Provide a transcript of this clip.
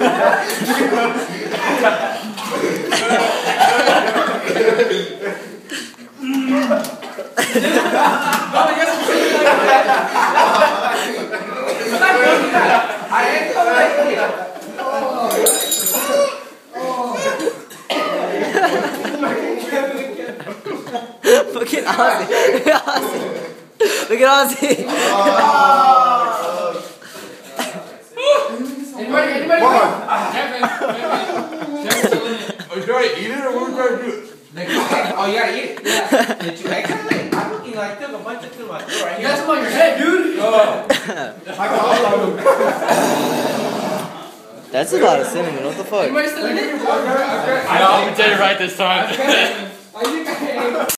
Look at Ozzy. Look at Ozzy. Oh, Look at Ozzy. Anybody, anybody? Come on. Kevin, Kevin. Kevin's still in it. Are you trying to eat it or what are we trying to do? Oh, you gotta eat it? Yeah. Did you exit? I'm looking like took a bunch of through my throat right You here. got some on your head, dude. Oh. That's a lot of cinnamon. What the fuck? Anybody still in it? I'm gonna tell you right this time.